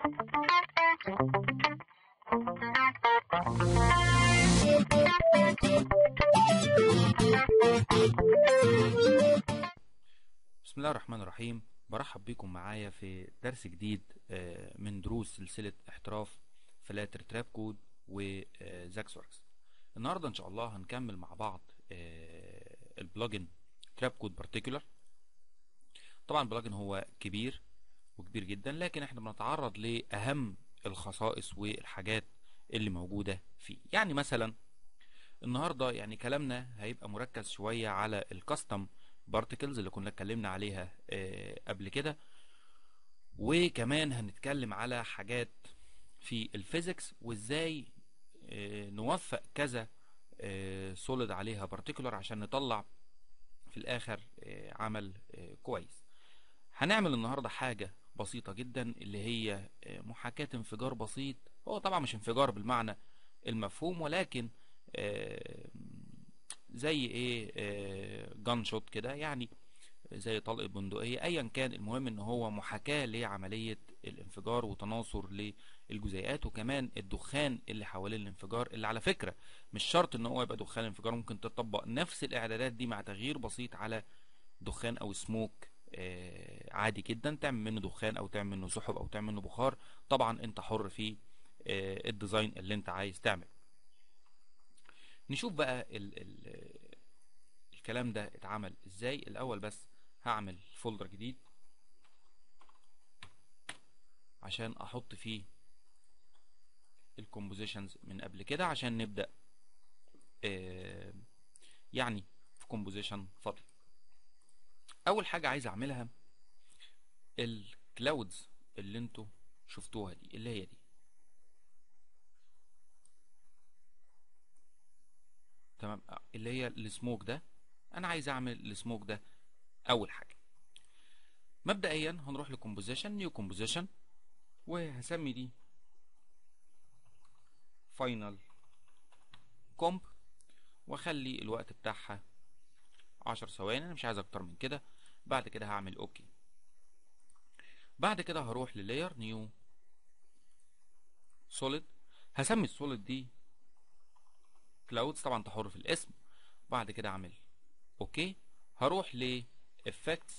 بسم الله الرحمن الرحيم. برحب بكم معايا في درس جديد آه، من دروس سلسلة احتراف فلاتر Trapcode و Zaxwerks. النهاردة إن شاء الله هنكمل مع بعض آه، ال plugin Trapcode Particular طبعا ال plugin هو كبير وكبير جدا لكن إحنا بنتعرض لأهم الخصائص والحاجات اللي موجودة فيه. يعني مثلا النهارده يعني كلامنا هيبقى مركز شوية على ال custom particles اللي كنا اتكلمنا عليها آه، قبل كده. وكمان هنتكلم على حاجات في ال physics وإزاي آه، نوفق كذا solid عليها Particular عشان نطلع في الآخر آه، عمل آه، كويس. هنعمل النهارده حاجة بسيطة جدا اللي هي آه، محاكاة انفجار بسيط. هو طبعا مش انفجار بالمعنى المفهوم ولكن آه، زي إيه جان شوت كده يعني زي طلق بندقية ايا كان. المهم إن هو محاكاة لعملية الانفجار وتناثر للجزيئات وكمان الدخان اللي حوالين الانفجار اللي على فكرة مش شرط إن هو يبقى دخان انفجار ممكن تطبق نفس الإعدادات دي مع تغيير بسيط على دخان أو سموك. آه، عادي جدا. تعمل منه دخان أو تعمل منه سحب أو تعمل منه بخار. طبعا أنت حر في آه، ال design اللي أنت عايز تعمل نشوف بقى ال ال الكلام ده اتعمل إزاي. الأول بس هعمل folder جديد عشان أحط فيه ال compositions من قبل كده عشان نبدأ آه يعني في composition فاضي. أول حاجة عايز أعملها ال clouds اللي أنتوا شفتوها دي اللي هي دي. تمام؟ اللي هي السموك ده. أنا عايز أعمل السموك ده أول حاجة. مبدئيا هنروح ل composition new composition وهسمي دي final comp وأخلي الوقت بتاعها عشر ثواني أنا مش عايز أكتر من كده. بعد كده هعمل okay. بعد كده هروح ل layer new solid هسمي ال solid دي clouds طبعا تحر في الاسم. بعد كده اعمل okay. هروح ل effects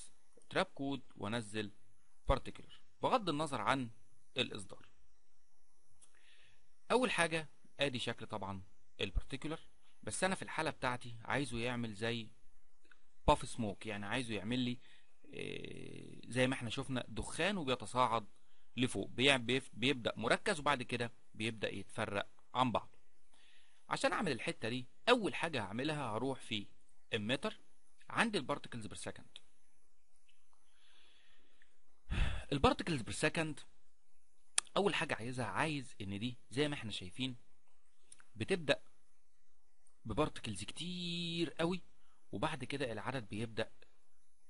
Trapcode وأنزل Particular. بغض النظر عن الإصدار. أول حاجة آدي شكل طبعا البارتيكولر بس أنا في الحالة بتاعتي عايزه يعمل زي puff smoke. يعني عايزه يعمل لي آه، زي ما إحنا شفنا دخان وبيتصاعد لفوق. بيبدأ مركز وبعد كده بيبدأ يتفرق عن بعض. عشان أعمل الحتة دي أول حاجة هعملها هروح في emitter عند ال particles per second ال particles per second أول حاجة عايزها عايز إن دي زي ما إحنا شايفين بتبدأ ب particles كتير قوي. وبعد كده العدد بيبدأ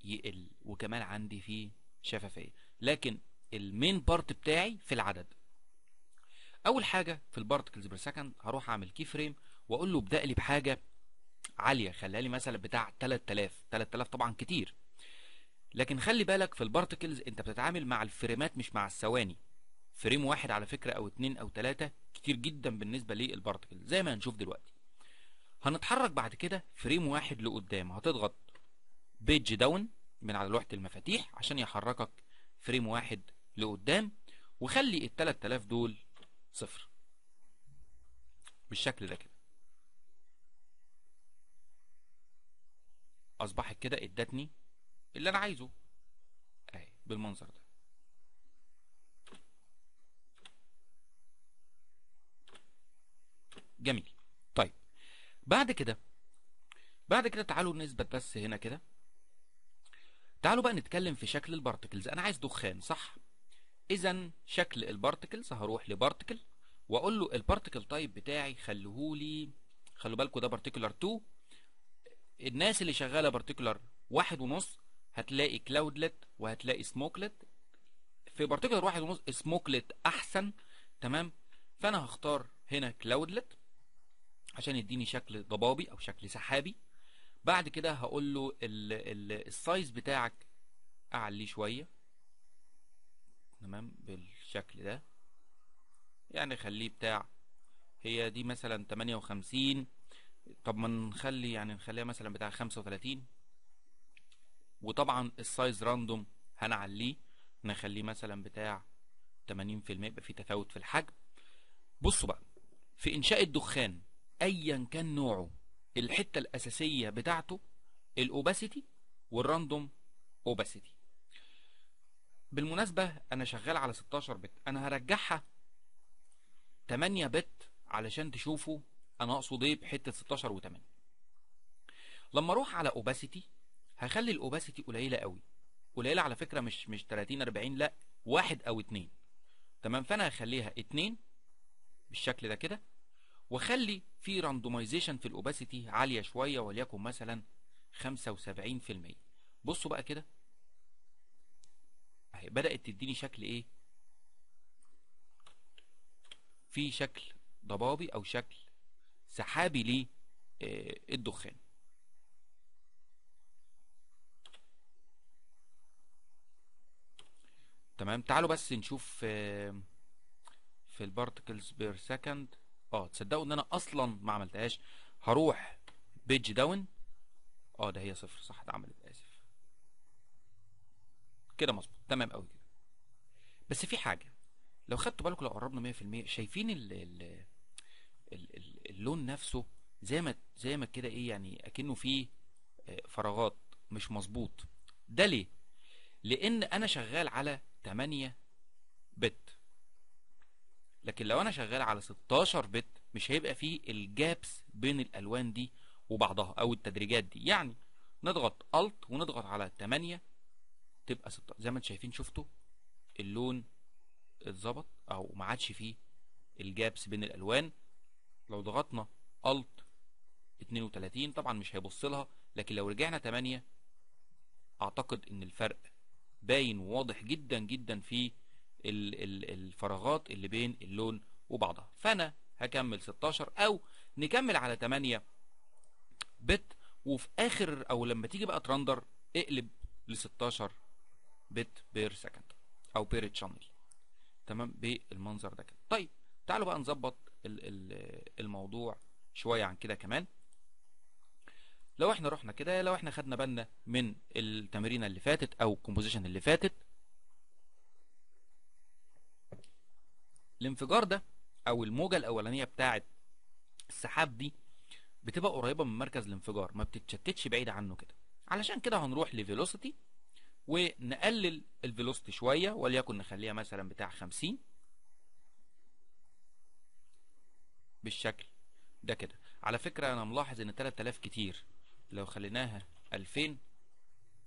يقل وكمان عندي فيه شفافية. لكن ال main part بتاعي في العدد. أول حاجة في ال particles per second هروح أعمل key frame وأقول له ابدأ لي بحاجة عالية خليها لي مثلا بتاع 3000 3000 طبعا كتير. لكن خلي بالك في ال particles أنت بتتعامل مع ال frame ات مش مع الثواني. frame واحد على فكرة أو اتنين أو تلاتة كتير جدا بالنسبة لل particles زي ما هنشوف دلوقتي. هنتحرك بعد كده frame واحد لقدام. هتضغط page down من على لوحة المفاتيح عشان يحركك frame واحد لقدام وخلي ال 3000 دول صفر. بالشكل ده كده. أصبحت كده ادتني اللي أنا عايزه. أهي بالمنظر ده. جميل. بعد كده بعد كده تعالوا نثبت بس هنا كده. تعالوا بقى نتكلم في شكل البارتكلز أنا عايز دخان صح؟ اذا شكل ال particles هروح ل particle وأقول له ال particle type بتاعي خليهولي خلوا بالكم ده Particular 2 الناس اللي شغالة Particular واحد ونص هتلاقي cloudlet وهتلاقي smokelet في Particular واحد ونص smokelet أحسن تمام؟ فأنا هختار هنا cloudlet عشان يديني شكل ضبابي أو شكل سحابي. بعد كده هقول له ال ال size بتاعك اعليه شوية. تمام؟ بالشكل ده. يعني خليه بتاع هي دي مثلا 58 طب ما نخلي يعني نخليها مثلا بتاع 35 وطبعا ال size random هنعليه. نخليه مثلا بتاع 80% يبقى في تفاوت في الحجم. بصوا بقى في إنشاء الدخان ايا كان نوعه الحتة الأساسية بتاعته الأوباسيتي والراندوم أوباسيتي. بالمناسبة أنا شغال على 16 بت. أنا هرجعها 8 بت علشان تشوفوا أنا أقصد إيه بحتة 16 و8 لما أروح على أوباسيتي هخلي الأوباسيتي قليلة قوي. قليلة على فكرة مش مش 30 40 لأ واحد أو اتنين. تمام؟ فأنا هخليها اتنين بالشكل ده كده. واخلي في randomization في ال opacity عالية شوية وليكن مثلا 75% بصوا بقى كده. أهي بدأت تديني شكل إيه؟ في شكل ضبابي أو شكل سحابي للدخان تمام تعالوا بس نشوف آه، في ال particles per second آه تصدقوا إن أنا أصلا ما عملتهاش. هروح page down. آه ده هي صفر. صح اتعملت آسف. كده مظبوط. تمام قوي كده. بس في حاجة. لو خدتوا بالكم لو قربنا 100% شايفين ال ال ال ال اللون نفسه زي ما زي ما كده إيه يعني أكنه فيه آه، فراغات مش مظبوط. ده ليه؟ لأن أنا شغال على 8 bit. لكن لو أنا شغال على 16 bit مش هيبقى فيه ال gaps بين الألوان دي وبعضها أو التدريجات دي. يعني نضغط Alt ونضغط على 8 تبقى 16 زي ما أنتم شايفين شفتوا اللون اتظبط أو ما عادش فيه ال gaps بين الألوان. لو ضغطنا Alt 32 طبعا مش هيبص لها لكن لو رجعنا 8 أعتقد إن الفرق باين وواضح جدا جدا في الفراغات اللي بين اللون وبعضها. فأنا هكمل 16 أو نكمل على 8 bit وفي آخر أو لما تيجي بقى ت render اقلب ل 16 bit per second أو per channel تمام؟ بالمنظر ده كده. طيب تعالوا بقى نظبط ال- ال- الموضوع شوية عن كده كمان. لو إحنا رحنا كده لو إحنا خدنا بالنا من التمرينة اللي فاتت أو ال composition اللي فاتت الانفجار ده أو الموجة الأولانية بتاعه السحاب دي بتبقى قريبة من مركز الانفجار ما بتتشتتش بعيد عنه كده. علشان كده هنروح ل velocity ونقلل ال velocity شوية وليكن نخليها مثلا بتاع 50 بالشكل ده كده. على فكرة أنا ملاحظ إن 3000 كتير. لو خليناها 2000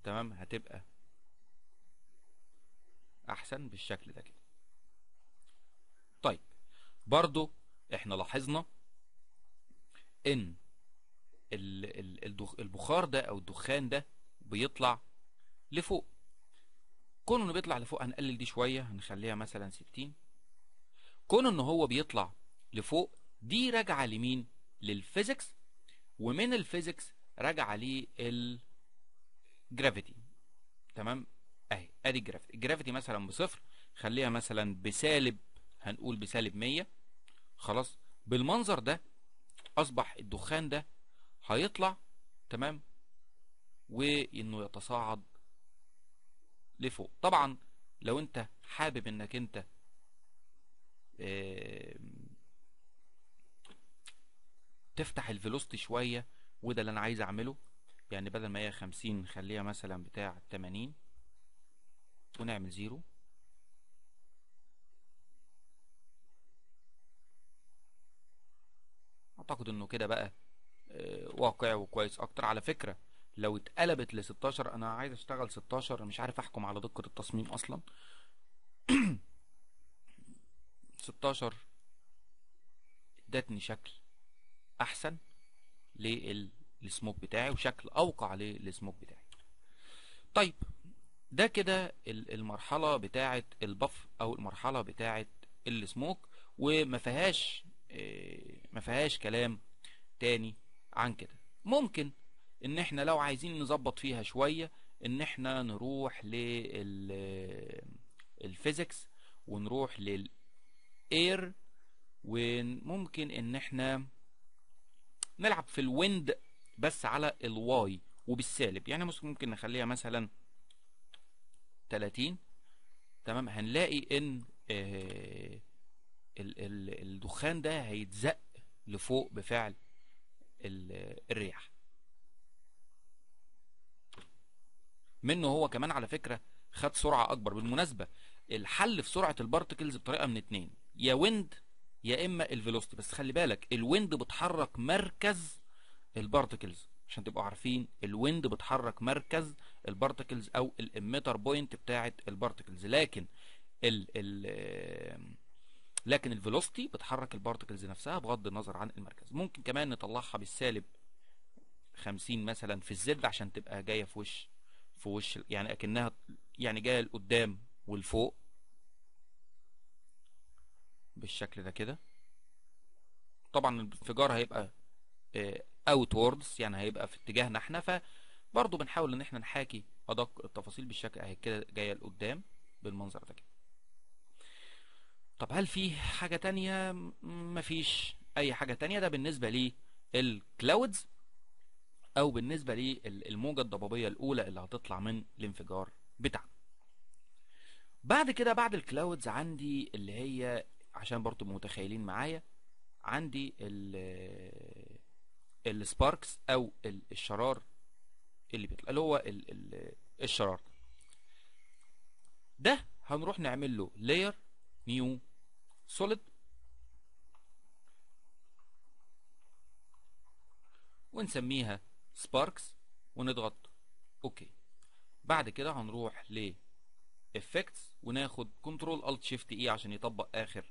تمام هتبقى أحسن بالشكل ده كده. طيب برضو إحنا لاحظنا إن البخار ده أو الدخان ده بيطلع لفوق. كون إنه بيطلع لفوق هنقلل دي شوية هنخليها مثلا 60 كون ان هو بيطلع لفوق دي راجعة لمين؟ لل physics ومن ال physics راجعة لل gravity. تمام؟ أهي أدي ال gravity. ال gravity مثلا بصفر خليها مثلا بسالب هنقول بسالب 100 خلاص بالمنظر ده أصبح الدخان ده هيطلع تمام؟ وإنه يتصاعد لفوق. طبعا لو أنت حابب إنك أنت تفتح ال velocity شوية وده اللي أنا عايز أعمله يعني بدل ما هي 50 نخليها مثلا بتاع 80 ونعمل zero. أعتقد إنه كده بقى آه، واقعي وكويس أكتر. على فكرة لو اتقلبت ل 16 أنا عايز أشتغل 16 مش عارف أحكم على دقة التصميم أصلا. 16 ادتني شكل أحسن للسموك بتاعي وشكل أوقع للسموك بتاعي. طيب ده كده ال- المرحلة بتاعة البف أو المرحلة بتاعة السموك وما فيهاش ما فيهاش كلام تاني عن كده. ممكن إن إحنا لو عايزين نظبط فيها شوية إن إحنا نروح لل physics ونروح لل air وممكن إن إحنا نلعب في ال wind بس على ال Y وبالسالب. يعني ممكن نخليها مثلا 30 تمام؟ هنلاقي إن آه الدخان ده هيتزق لفوق بفعل الرياح منه هو كمان على فكرة خد سرعة أكبر. بالمناسبة الحل في سرعة ال particles بطريقة من اتنين. يا wind يا إما ال velocity بس خلي بالك ال wind بتحرك مركز ال particles عشان تبقوا عارفين ال wind بتحرك مركز ال particles أو ال emitter point بتاعة ال particles لكن ال ال لكن ال velocity بتحرك ال particles نفسها بغض النظر عن المركز. ممكن كمان نطلعها بالسالب 50 مثلا في ال Z عشان تبقى جاية في وش في وش يعني أكنها يعني جاية لقدام والفوق بالشكل ده كده. طبعا الانفجار هيبقى outwards يعني هيبقى في اتجاهنا إحنا فبرضه بنحاول إن إحنا نحاكي أدق التفاصيل بالشكل أهي كده جاية لقدام بالمنظر ده كده. طب هل في حاجة تانية؟ مفيش. أي حاجة تانية؟ ده بالنسبة لل clouds أو بالنسبة للموجه الضبابية الأولى اللي هتطلع من الانفجار بتاعنا. بعد كده بعد ال clouds عندي اللي هي عشان برضو متخيلين معايا عندي ال sparks أو الشرار اللي بيطلع اللي هو ال ال الشرار. ده هنروح نعمل له layer new solid. ونسميها sparks ونضغط okay. بعد كده هنروح ل effects وناخد control alt shift E عشان يطبق آخر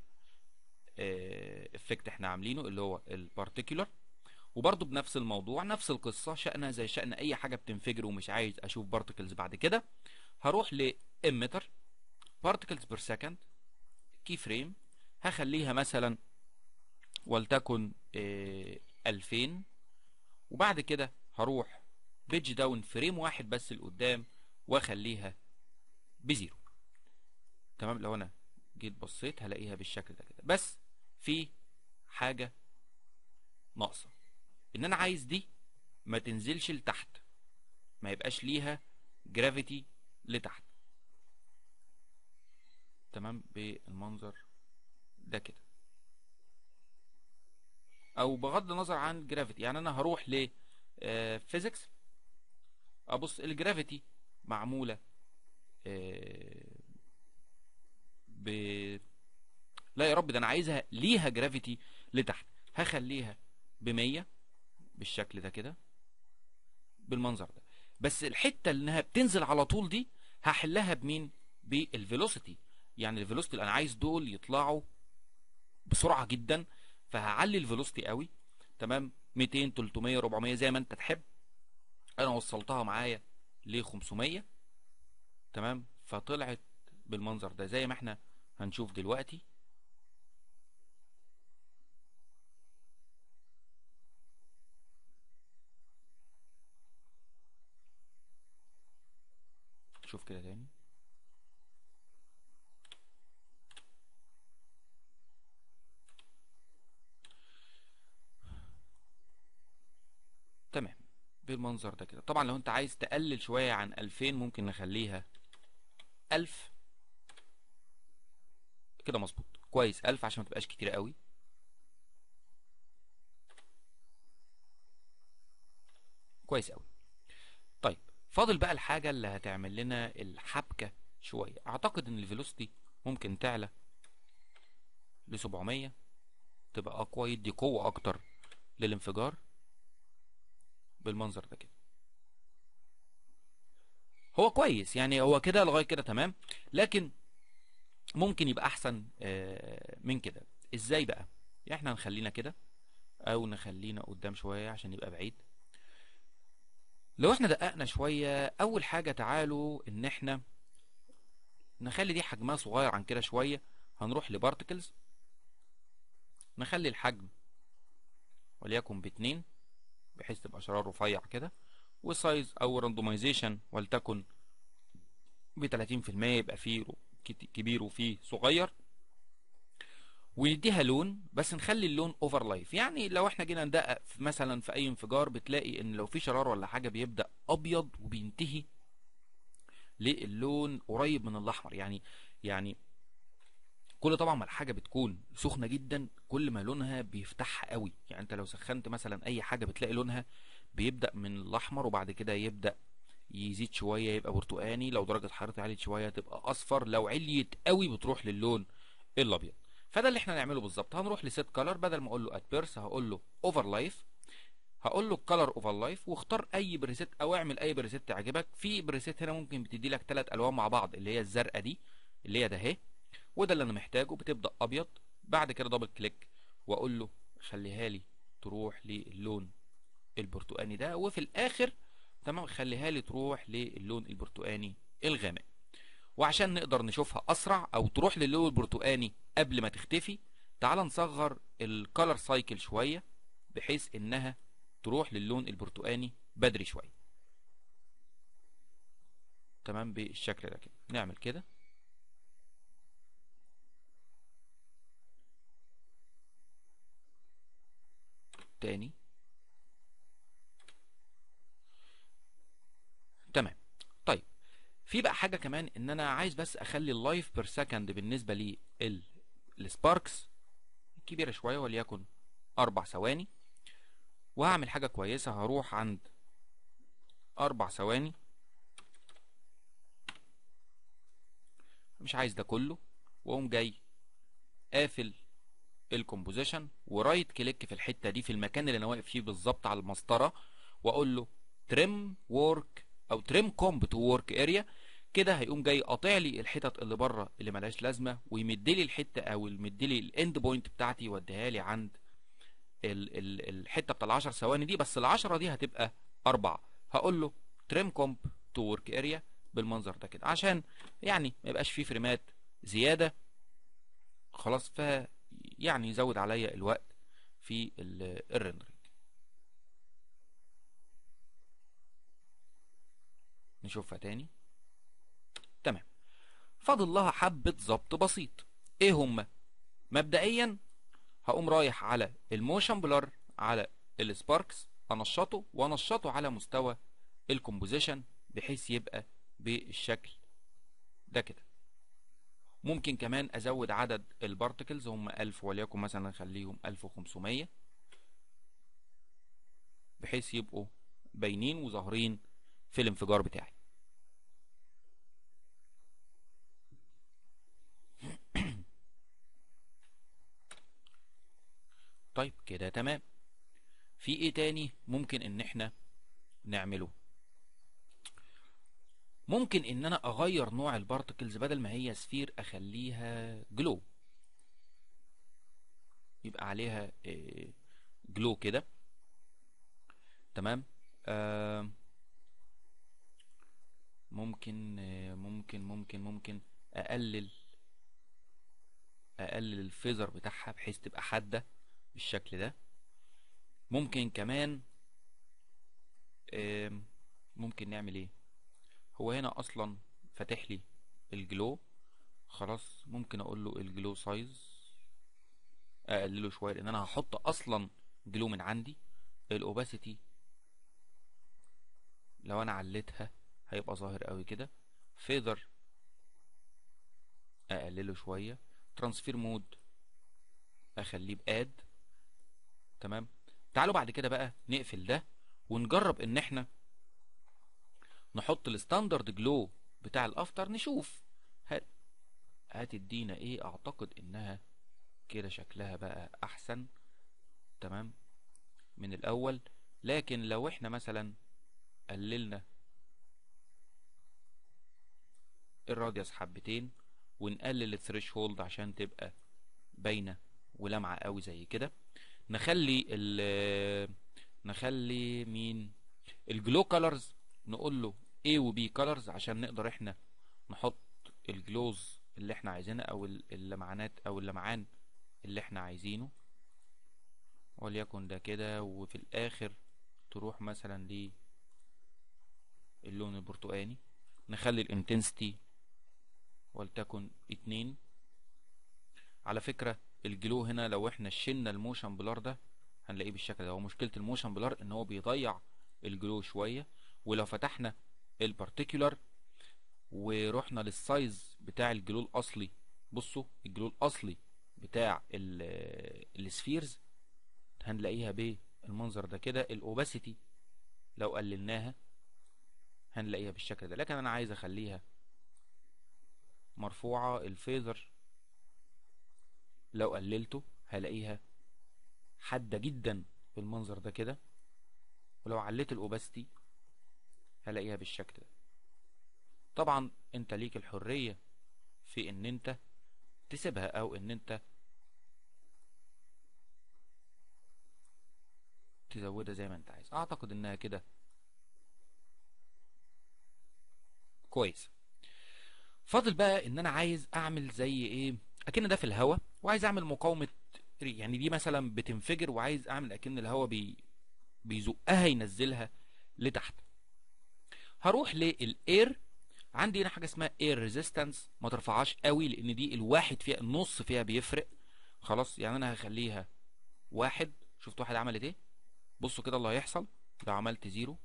effect إحنا عاملينه اللي هو البارتيكولر وبرضه بنفس الموضوع نفس القصة شأنها زي شأن أي حاجة بتنفجر ومش عايز أشوف particles بعد كده. هروح ل emitter particles per second key frame هخليها مثلا ولتكن آه 2000 وبعد كده هروح page down frame واحد بس لقدام واخليها ب zero. تمام؟ لو أنا جيت بصيت هلاقيها بالشكل ده كده. بس في حاجة ناقصة. إن أنا عايز دي ما تنزلش لتحت. ما يبقاش ليها gravity لتحت. تمام بالمنظر ده كده. أو بغض النظر عن ال gravity يعني أنا هروح ل physics أبص ال gravity معمولة ب لا يا رب ده أنا عايزها ليها gravity لتحت. هخليها بمية بالشكل ده كده بالمنظر ده. بس الحتة اللي إنها بتنزل على طول دي هحلها بمين؟ بال velocity يعني ال velocity اللي أنا عايز دول يطلعوا بسرعة جدا فهعلي الفيلوسيتي قوي. تمام؟ 200 300 400 زي ما أنت تحب. أنا وصلتها معايا ل 500 تمام؟ فطلعت بالمنظر ده. زي ما إحنا هنشوف دلوقتي. شوف كده تاني تمام بالمنظر ده كده. طبعا لو أنت عايز تقلل شوية عن 2000 ممكن نخليها 1000 كده مظبوط. كويس. 1000 عشان ما تبقاش كتير قوي. كويس قوي. طيب فاضل بقى الحاجة اللي هتعمل لنا الحبكة شوية. أعتقد إن الفيلوسيتي ممكن تعلى ل 700 تبقى أقوى يدي قوة أكتر للانفجار. بالمنظر ده كده. هو كويس يعني هو كده لغاية كده تمام لكن ممكن يبقى أحسن من كده. إزاي بقى؟ إحنا نخلينا كده أو نخلينا قدام شوية عشان يبقى بعيد. لو إحنا دققنا شوية أول حاجة تعالوا إن إحنا نخلي دي حجمها صغير عن كده شوية. هنروح ل particles نخلي الحجم وليكن باتنين. بحيث تبقى شرار رفيع كده. و size أو randomization ولتكن ب 30% يبقى فيه كبير وفيه صغير. ونديها لون بس نخلي اللون over life يعني لو إحنا جينا ندقق مثلا في أي انفجار بتلاقي إن لو في شرار ولا حاجة بيبدأ أبيض وبينتهي للون قريب من الأحمر. يعني يعني كل طبعا ما الحاجة بتكون سخنة جدا كل ما لونها بيفتحها قوي. يعني أنت لو سخنت مثلا أي حاجة بتلاقي لونها بيبدأ من الأحمر وبعد كده يبدأ يزيد شوية يبقى برتقاني. لو درجة حرارتها عليت شوية تبقى أصفر. لو عليت قوي بتروح للون الأبيض. فده اللي إحنا نعمله بالظبط. هنروح ل set color بدل ما أقول له at birth هقول له over life هقول له color over life واختار أي preset أو اعمل أي preset تعجبك في preset هنا ممكن بتدي لك ثلاث ألوان مع بعض اللي هي الزرقاء دي اللي هي ده اهي. وده اللي أنا محتاجه. بتبدأ أبيض بعد كده double click وأقول له خليها لي تروح للون البرتقاني ده وفي الآخر تمام خليها لي تروح للون البرتقاني الغامق. وعشان نقدر نشوفها أسرع أو تروح للون البرتقاني قبل ما تختفي تعال نصغر ال color cycle شوية بحيث إنها تروح للون البرتقاني بدري شوية. تمام بالشكل ده كده. نعمل كده. تاني تمام. طيب في بقى حاجة كمان إن أنا عايز بس أخلي ال life per second بالنسبة لي ال sparks كبيرة شوية وليكن أربع ثواني. وهعمل حاجة كويسة هروح عند أربع ثواني. مش عايز ده كله وأقوم جاي قافل ال composition و right click في الحتة دي في المكان اللي أنا واقف فيه بالظبط على المسطرة وأقول له trim work أو trim comp to work area كده هيقوم جاي قاطع لي الحتت اللي بره اللي ملهاش لازمة ويمد لي الحتة أو يمد لي ال end point بتاعتي يوديها لي عند ال ال الحتة بتاع ال 10 ثواني دي. بس ال 10 دي هتبقى أربعة. هقول له trim comp to work area بالمنظر ده كده عشان يعني ما يبقاش فيه فريمات زيادة. خلاص ف يعني يزود عليا الوقت في ال rendering نشوفها تاني. تمام. فاضل لها حبة ظبط بسيط. إيه هما مبدئيا هقوم رايح على ال motion blur على ال sparks أنشطه وأنشطه على مستوى ال composition بحيث يبقى بالشكل ده كده. ممكن كمان أزود عدد ال particles هم 1000 وليكن مثلا نخليهم 1500 بحيث يبقوا باينين وظاهرين في الانفجار بتاعي. طيب كده تمام. في إيه تاني ممكن إن إحنا نعمله؟ ممكن إن أنا أغير نوع ال particles بدل ما هي sphere أخليها glow يبقى عليها glow كده. تمام؟ آه ممكن ممكن ممكن ممكن أقلل أقلل ال feather بتاعها بحيث تبقى حادة بالشكل ده. ممكن كمان ممكن نعمل إيه؟ هو هنا أصلا فاتح لي ال glow. خلاص ممكن أقول له ال glow size أقلله شوية لأن أنا هحط أصلا glow من عندي. ال opacity لو أنا عليتها هيبقى ظاهر قوي كده. feather أقلله شوية. transfer mode أخليه ب add. تمام؟ تعالوا بعد كده بقى نقفل ده ونجرب إن إحنا نحط ال standard glow بتاع ال After نشوف. هت هتدينا إيه؟ اعتقد انها كده شكلها بقى احسن. تمام؟ من الأول. لكن لو إحنا مثلا قللنا ال radius حبتين ونقلل ال threshold عشان تبقى باينة ولامعه قوي زي كده نخلي ال نخلي مين؟ ال glow colors نقول له A و B colors عشان نقدر إحنا نحط ال glows اللي إحنا عايزينها أو اللمعانات أو اللمعان اللي إحنا عايزينه. وليكن ده كده وفي الآخر تروح مثلا ل اللون البرتقاني. نخلي ال intensity ولتكن اتنين. على فكرة ال glow هنا لو إحنا شلنا ال motion blur ده هنلاقيه بالشكل ده. هو مشكلة ال motion blur إن هو بيضيع ال glow شوية. ولو فتحنا ال Particular ورحنا لل size بتاع ال glow الاصلي. بصوا ال glow الاصلي بتاع ال spheres هنلاقيها بالمنظر ده كده ال opacity لو قللناها هنلاقيها بالشكل ده. لكن أنا عايز أخليها مرفوعة ال feather لو قللته هلاقيها حادة جدا بالمنظر ده كده. ولو عليت ال opacity هلاقيها بالشكل ده. طبعا أنت ليك الحرية في إن أنت تسيبها أو إن أنت تزودها زي ما أنت عايز. أعتقد إنها كده كويس. فاضل بقى إن أنا عايز أعمل زي إيه؟ أكن ده في الهواء وعايز أعمل مقاومة يعني دي مثلا بتنفجر وعايز أعمل أكن الهواء بي بيزقها ينزلها لتحت. هروح لل air. عندي هنا حاجة اسمها air resistance. ما ترفعهاش قوي لأن دي الواحد فيها النص فيها بيفرق. خلاص يعني أنا هخليها واحد. شفت واحد عملت إيه؟ بصوا كده اللي هيحصل. لو عملت zero.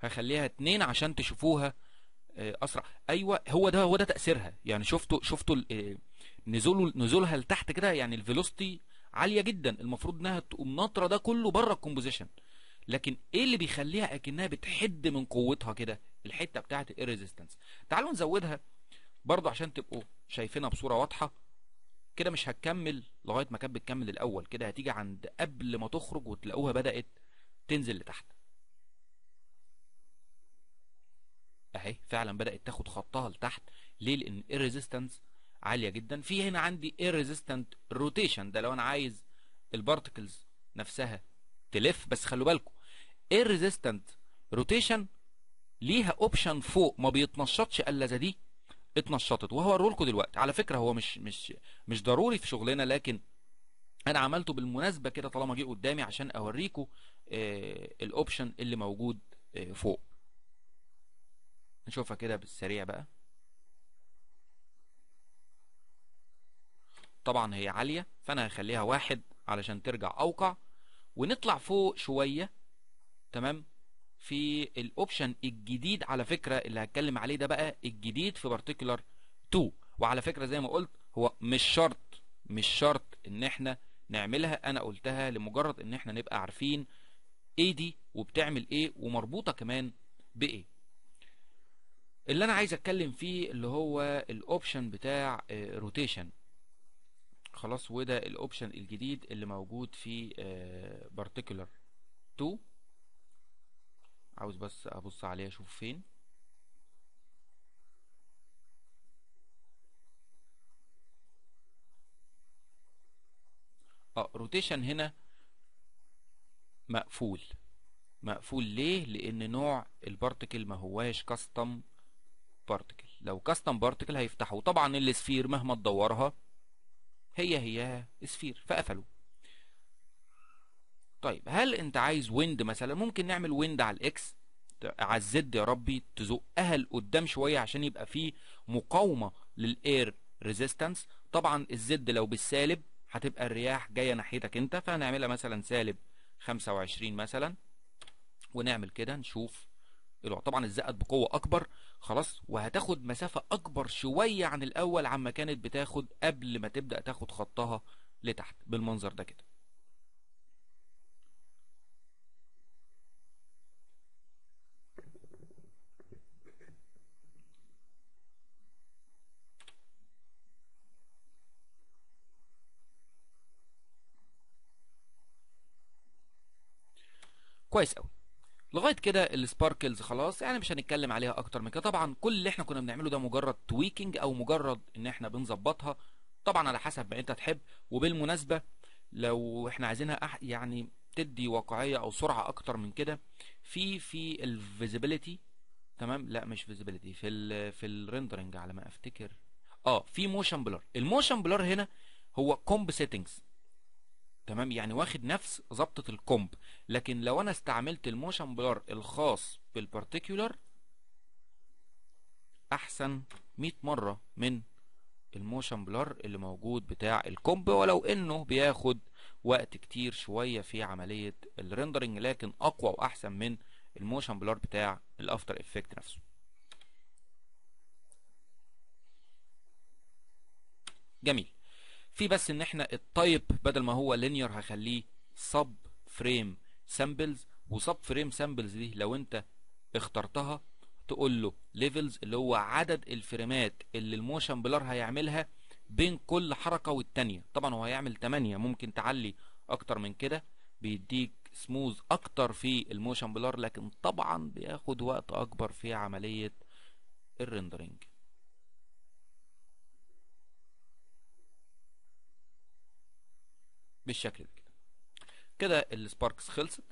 هخليها اتنين عشان تشوفوها. أسرع. أيوه هو ده هو ده تأثيرها. يعني شفتوا شفتوا نزول نزولها لتحت كده يعني ال velocity عالية جدا. المفروض إنها تقوم ناطرة ده كله بره ال composition. لكن إيه اللي بيخليها أكنها بتحد من قوتها كده؟ الحتة بتاعه ال resistance. تعالوا نزودها برضه عشان تبقوا شايفينها بصورة واضحة. كده مش هتكمل لغاية ما كانت بتكمل الأول. كده هتيجي عند قبل ما تخرج وتلاقوها بدأت تنزل لتحت. أهي فعلا بدأت تاخد خطها لتحت. ليه؟ لأن ال resistance عالية جدا. في هنا عندي ال resistance rotation ده لو أنا عايز ال particles نفسها تلف بس خلوا بالكم. ال resistance rotation ليها option فوق ما بيتنشطش إلا دي. اتنشطت وهوريه لكم دلوقتي. على فكرة هو مش مش مش ضروري في شغلنا لكن أنا عملته بالمناسبة كده طالما جه قدامي عشان اوريكم آه ال option اللي موجود آه فوق. نشوفها كده بالسريع بقى. طبعا هي عالية فأنا هخليها واحد علشان ترجع أوقع. ونطلع فوق شوية تمام؟ في ال option الجديد على فكرة اللي هتكلم عليه ده بقى الجديد في بارتيكولار 2 وعلى فكرة زي ما قلت هو مش شرط مش شرط إن إحنا نعملها. أنا قلتها لمجرد إن إحنا نبقى عارفين إيه دي وبتعمل إيه ومربوطة كمان بايه اللي أنا عايز أتكلم فيه اللي هو ال option بتاع rotation خلاص وده ال option الجديد اللي موجود في بارتيكولار 2 عاوز بس أبص عليه أشوف فين. آه rotation هنا مقفول. مقفول ليه؟ لأن نوع ال particle ما هواش custom particle لو custom particle هيفتحوا طبعا ال sphere مهما تدورها هي هي sphere. فقفلوا طيب هل انت عايز wind مثلا؟ ممكن نعمل wind على ال X على ال Z يا ربي تزقها لقدام شوية عشان يبقى فيه مقاومة لل air ريزيستنس طبعا الزد لو بالسالب هتبقى الرياح جاية ناحيتك انت. فهنعملها مثلا سالب 25 مثلا. ونعمل كده نشوف طبعا الزقت بقوة أكبر. خلاص وهتاخد مسافة أكبر شوية عن الأول عما كانت بتاخد قبل ما تبدأ تاخد خطها لتحت. بالمنظر ده كده. كويس قوي لغاية كده ال sparkles خلاص يعني مش هنتكلم عليها أكتر من كده. طبعا كل اللي إحنا كنا بنعمله ده مجرد tweaking أو مجرد إن إحنا بنظبطها. طبعا على حسب ما أنت تحب. وبالمناسبة لو إحنا عايزينها أح يعني تدي واقعية أو سرعة أكتر من كده في في ال visibility تمام؟ لا مش visibility في ال في ال rendering على ما أفتكر. آه في motion blur ال motion blur هنا هو comp settings تمام؟ يعني واخد نفس ظبطة ال comp. لكن لو أنا استعملت ال motion blur الخاص بال Particular أحسن 100 مرة من ال motion blur اللي موجود بتاع ال comp. ولو إنه بياخد وقت كتير شوية في عملية ال rendering لكن أقوى وأحسن من ال motion blur بتاع ال After Effects نفسه. جميل. في بس إن إحنا ال type بدل ما هو linear هخليه subframe samples و subframe samples دي لو أنت اخترتها تقول له levels اللي هو عدد ال frameات اللي ال motion blur هيعملها بين كل حركة والتانية. طبعا هو هيعمل 8 ممكن تعلي أكتر من كده بيديك سموز أكتر في ال motion blur لكن طبعا بياخد وقت أكبر في عملية ال rendering بالشكل ده. كده كده ال sparks خلصت.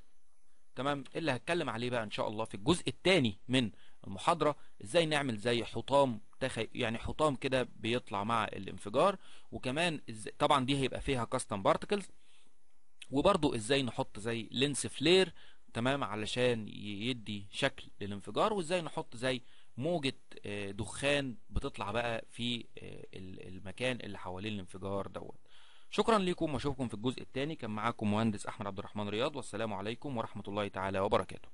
تمام؟ اللي هتكلم عليه بقى إن شاء الله في الجزء الثاني من المحاضرة إزاي نعمل زي حطام تخي... يعني حطام كده بيطلع مع الانفجار. وكمان إزاي... طبعا دي هيبقى فيها custom particles وبرضو إزاي نحط زي lens flare تمام؟ علشان يدي شكل للانفجار. وإزاي نحط زي موجة دخان بتطلع بقى في المكان اللي حوالين الانفجار دوت. شكرا لكم وأشوفكم في الجزء الثاني. كان معاكم مهندس أحمد عبد الرحمن رياض والسلام عليكم ورحمة الله تعالى وبركاته.